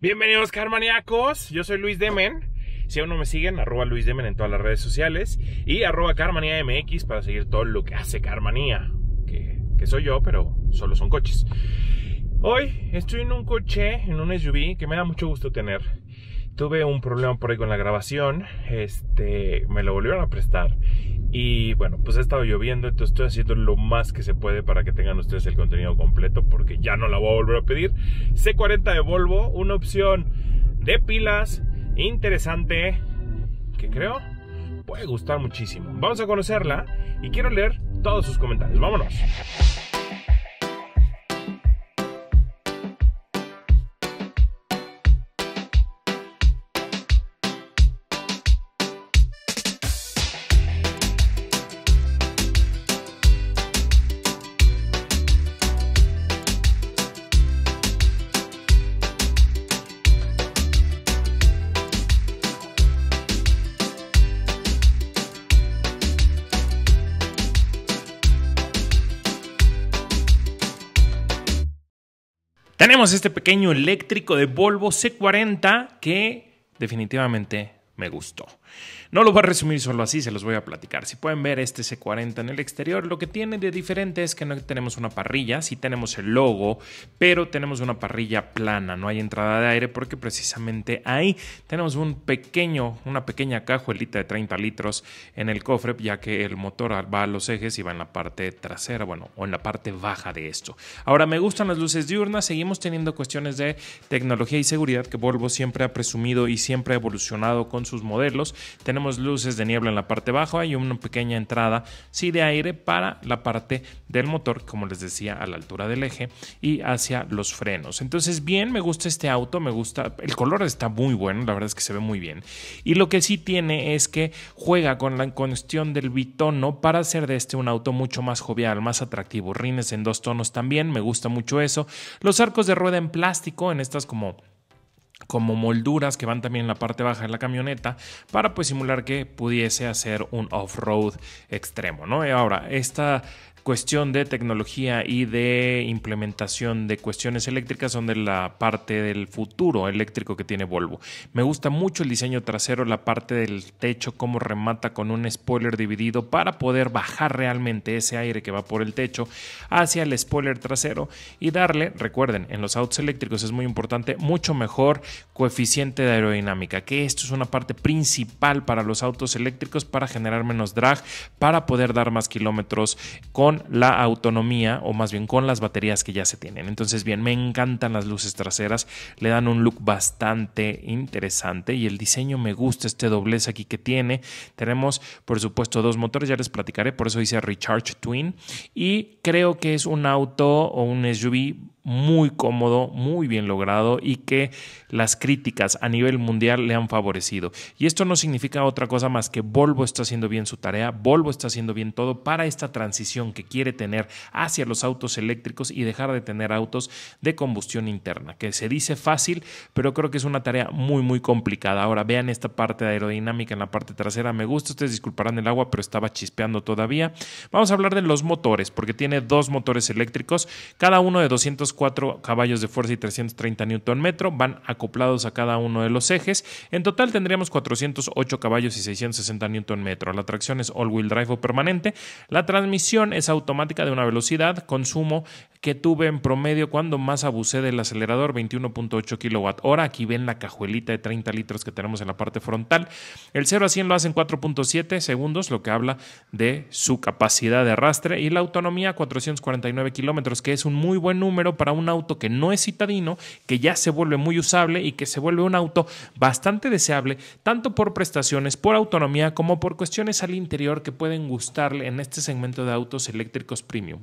Bienvenidos Carmaniacos, yo soy Luis Demen. Si aún no me siguen, arroba Luis Demen en todas las redes sociales y arroba Carmanía MX para seguir todo lo que hace Carmanía, que, que soy yo, pero solo son coches. Hoy estoy en un coche, en un SUV que me da mucho gusto tener. Tuve un problema por ahí con la grabación, este, me lo volvieron a prestar y bueno, pues ha estado lloviendo, entonces estoy haciendo lo más que se puede para que tengan ustedes el contenido completo porque ya no la voy a volver a pedir. C40 de Volvo, una opción de pilas interesante que creo puede gustar muchísimo. Vamos a conocerla y quiero leer todos sus comentarios. Vámonos. Tenemos este pequeño eléctrico de Volvo C40 que definitivamente me gustó. No lo voy a resumir solo así, se los voy a platicar. Si pueden ver este C40 en el exterior, lo que tiene de diferente es que no tenemos una parrilla, sí tenemos el logo, pero tenemos una parrilla plana, no hay entrada de aire porque precisamente ahí tenemos un pequeño, una pequeña cajuelita de 30 litros en el cofre, ya que el motor va a los ejes y va en la parte trasera, bueno, o en la parte baja de esto. Ahora me gustan las luces diurnas, seguimos teniendo cuestiones de tecnología y seguridad que Volvo siempre ha presumido y siempre ha evolucionado con sus modelos. Tenemos luces de niebla en la parte baja y una pequeña entrada sí de aire para la parte del motor, como les decía, a la altura del eje y hacia los frenos. Entonces, bien, me gusta este auto, me gusta, el color está muy bueno, la verdad es que se ve muy bien. Y lo que sí tiene es que juega con la cuestión del bitono para hacer de este un auto mucho más jovial, más atractivo. Rines en dos tonos también, me gusta mucho eso. Los arcos de rueda en plástico, en estas como como molduras que van también en la parte baja de la camioneta para pues simular que pudiese hacer un off-road extremo, ¿no? Y ahora, esta cuestión de tecnología y de implementación de cuestiones eléctricas son de la parte del futuro eléctrico que tiene Volvo. Me gusta mucho el diseño trasero, la parte del techo, cómo remata con un spoiler dividido para poder bajar realmente ese aire que va por el techo hacia el spoiler trasero y darle, recuerden, en los autos eléctricos es muy importante, mucho mejor coeficiente de aerodinámica, que esto es una parte principal para los autos eléctricos para generar menos drag, para poder dar más kilómetros con la autonomía o más bien con las baterías que ya se tienen. Entonces, bien, me encantan las luces traseras, le dan un look bastante interesante y el diseño me gusta este doblez aquí que tiene. Tenemos, por supuesto, dos motores, ya les platicaré, por eso dice Recharge Twin y creo que es un auto o un SUV muy cómodo, muy bien logrado y que las críticas a nivel mundial le han favorecido. Y esto no significa otra cosa más que Volvo está haciendo bien su tarea, Volvo está haciendo bien todo para esta transición que quiere tener hacia los autos eléctricos y dejar de tener autos de combustión interna, que se dice fácil, pero creo que es una tarea muy, muy complicada. Ahora vean esta parte aerodinámica en la parte trasera, me gusta, ustedes disculparán el agua, pero estaba chispeando todavía. Vamos a hablar de los motores, porque tiene dos motores eléctricos, cada uno de 200 4 caballos de fuerza y 330 Nm van acoplados a cada uno de los ejes. En total tendríamos 408 caballos y 660 Nm. La tracción es all-wheel drive o permanente. La transmisión es automática de una velocidad, consumo que tuve en promedio cuando más abusé del acelerador, 21.8 kWh. Aquí ven la cajuelita de 30 litros que tenemos en la parte frontal. El 0 a 100 lo hace en 4.7 segundos, lo que habla de su capacidad de arrastre y la autonomía 449 kilómetros, que es un muy buen número para un auto que no es citadino, que ya se vuelve muy usable y que se vuelve un auto bastante deseable, tanto por prestaciones, por autonomía, como por cuestiones al interior que pueden gustarle en este segmento de autos eléctricos premium.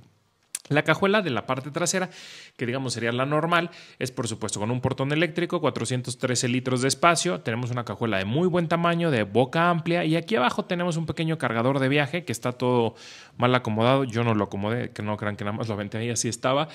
La cajuela de la parte trasera, que digamos sería la normal, es por supuesto con un portón eléctrico, 413 litros de espacio, tenemos una cajuela de muy buen tamaño, de boca amplia y aquí abajo tenemos un pequeño cargador de viaje que está todo mal acomodado, yo no lo acomodé, que no crean que nada más lo aventé ahí, así estaba,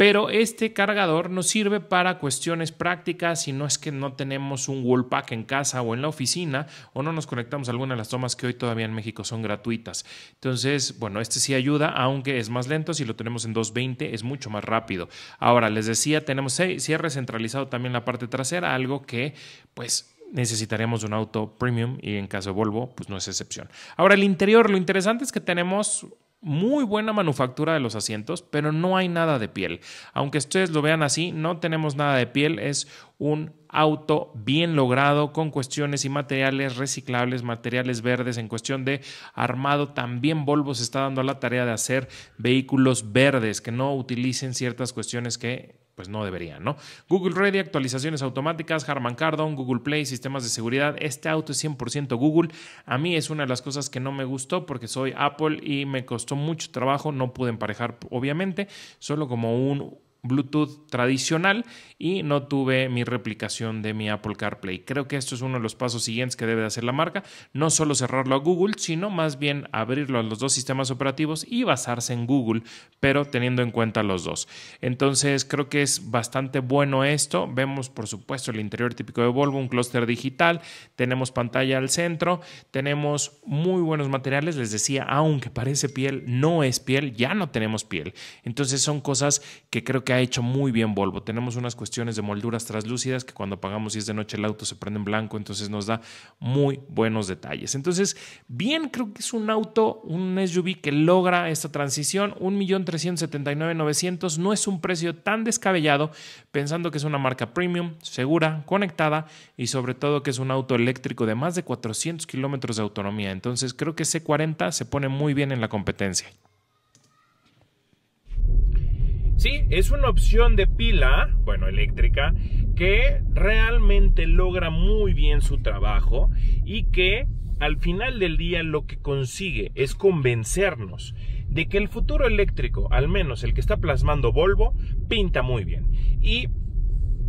pero este cargador nos sirve para cuestiones prácticas si no es que no tenemos un wallpack en casa o en la oficina o no nos conectamos a alguna de las tomas que hoy todavía en México son gratuitas. Entonces, bueno, este sí ayuda, aunque es más lento, si lo tenemos en 220 es mucho más rápido. Ahora, les decía, tenemos cierre centralizado también la parte trasera, algo que pues necesitaríamos un auto premium y en caso de Volvo, pues no es excepción. Ahora, el interior, lo interesante es que tenemos muy buena manufactura de los asientos, pero no hay nada de piel. Aunque ustedes lo vean así, no tenemos nada de piel, es un auto bien logrado con cuestiones y materiales reciclables, materiales verdes en cuestión de armado. También Volvo se está dando la tarea de hacer vehículos verdes que no utilicen ciertas cuestiones que pues no deberían, ¿no? Google Ready, actualizaciones automáticas, Harman Kardon, Google Play, sistemas de seguridad. Este auto es 100% Google. A mí es una de las cosas que no me gustó porque soy Apple y me costó mucho trabajo. No pude emparejar, obviamente, solo como un Bluetooth tradicional y no tuve mi replicación de mi Apple CarPlay. Creo que esto es uno de los pasos siguientes que debe de hacer la marca, no solo cerrarlo a Google, sino más bien abrirlo a los dos sistemas operativos y basarse en Google, pero teniendo en cuenta los dos. Entonces creo que es bastante bueno esto. Vemos por supuesto el interior típico de Volvo, un clúster digital, tenemos pantalla al centro, tenemos muy buenos materiales, les decía, aunque parece piel, no es piel, ya no tenemos piel. Entonces son cosas que creo que ha hecho muy bien Volvo. Tenemos unas cuestiones de molduras translúcidas que cuando apagamos y es de noche el auto se prende en blanco, entonces nos da muy buenos detalles. Entonces, bien, creo que es un auto, un SUV que logra esta transición. 1.379.900 no es un precio tan descabellado, pensando que es una marca premium, segura, conectada y sobre todo que es un auto eléctrico de más de 400 kilómetros de autonomía. Entonces, creo que C40 se pone muy bien en la competencia. Sí, es una opción de pila, bueno, eléctrica, que realmente logra muy bien su trabajo y que al final del día lo que consigue es convencernos de que el futuro eléctrico, al menos el que está plasmando Volvo, pinta muy bien. Y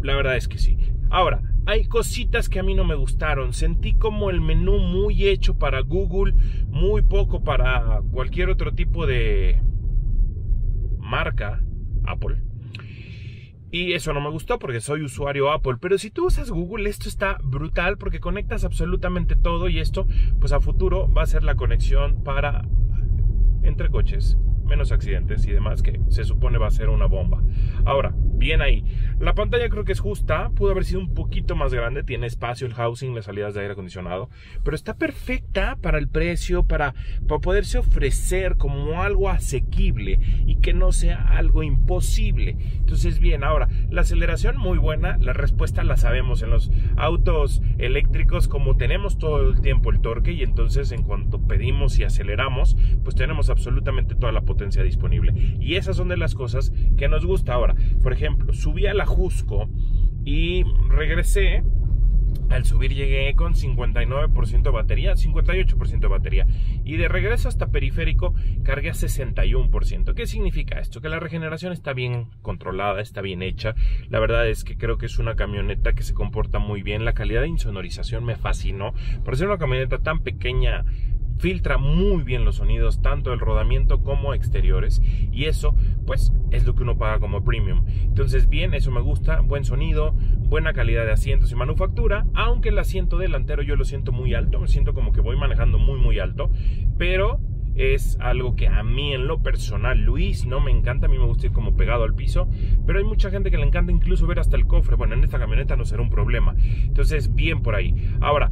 la verdad es que sí. Ahora, hay cositas que a mí no me gustaron. Sentí como el menú muy hecho para Google, muy poco para cualquier otro tipo de marca Apple. Y eso no me gustó porque soy usuario Apple. Pero si tú usas Google, esto está brutal porque conectas absolutamente todo y esto, pues a futuro va a ser la conexión para entre coches menos accidentes y demás, que se supone va a ser una bomba. Ahora, bien ahí. La pantalla creo que es justa, pudo haber sido un poquito más grande, tiene espacio el housing, las salidas de aire acondicionado, pero está perfecta para el precio, para, para poderse ofrecer como algo asequible y que no sea algo imposible. Entonces, bien, ahora, la aceleración muy buena, la respuesta la sabemos en los autos eléctricos, como tenemos todo el tiempo el torque y entonces en cuanto pedimos y aceleramos, pues tenemos absolutamente toda la potencia disponible. Y esas son de las cosas que nos gusta ahora. Por ejemplo, subí a la Jusco y regresé. Al subir llegué con 59% de batería, 58% de batería. Y de regreso hasta periférico cargué a 61%. ¿Qué significa esto? Que la regeneración está bien controlada, está bien hecha. La verdad es que creo que es una camioneta que se comporta muy bien. La calidad de insonorización me fascinó. Por ser una camioneta tan pequeña, filtra muy bien los sonidos, tanto el rodamiento como exteriores. Y eso, pues, es lo que uno paga como premium. Entonces, bien, eso me gusta. Buen sonido, buena calidad de asientos y manufactura. Aunque el asiento delantero yo lo siento muy alto. Me siento como que voy manejando muy, muy alto. Pero es algo que a mí en lo personal, Luis, no me encanta, a mí me gusta ir como pegado al piso, pero hay mucha gente que le encanta incluso ver hasta el cofre, bueno, en esta camioneta no será un problema, entonces bien por ahí. Ahora,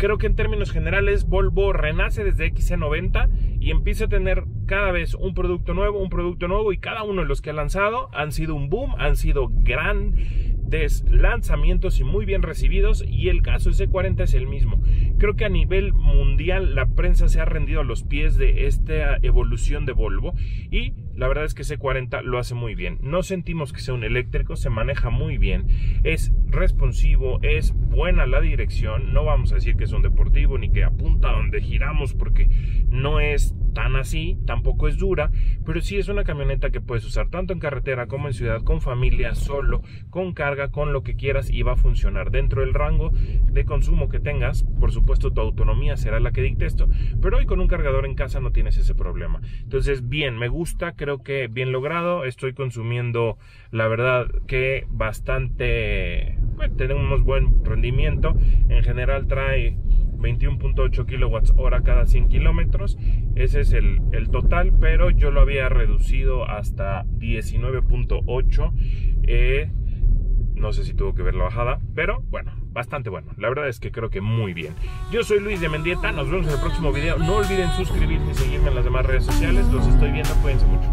creo que en términos generales Volvo renace desde XC90 y empieza a tener cada vez un producto nuevo, un producto nuevo y cada uno de los que ha lanzado han sido un boom, han sido grandes lanzamientos y muy bien recibidos y el caso C40 es el mismo. Creo que a nivel mundial la prensa se ha rendido a los pies de esta evolución de Volvo y la verdad es que C40 lo hace muy bien. No sentimos que sea un eléctrico, se maneja muy bien, es responsivo, es buena la dirección. No vamos a decir que es un deportivo ni que apunta donde giramos porque no es tan así, tampoco es dura, pero sí es una camioneta que puedes usar tanto en carretera como en ciudad, con familia, solo, con carga, con lo que quieras y va a funcionar dentro del rango de consumo que tengas. Por supuesto tu autonomía será la que dicte esto, pero hoy con un cargador en casa no tienes ese problema. Entonces, bien, me gusta, creo que bien logrado, estoy consumiendo, la verdad, que bastante, bueno, tenemos buen rendimiento, en general trae 21.8 kilowatts hora cada 100 kilómetros. Ese es el, el, total, pero yo lo había reducido hasta 19.8. Eh, no sé si tuvo que ver la bajada, pero bueno, bastante bueno. La verdad es que creo que muy bien. Yo soy Luis de Mendieta, nos vemos en el próximo video. No olviden suscribirse y seguirme en las demás redes sociales. Los estoy viendo, cuídense mucho.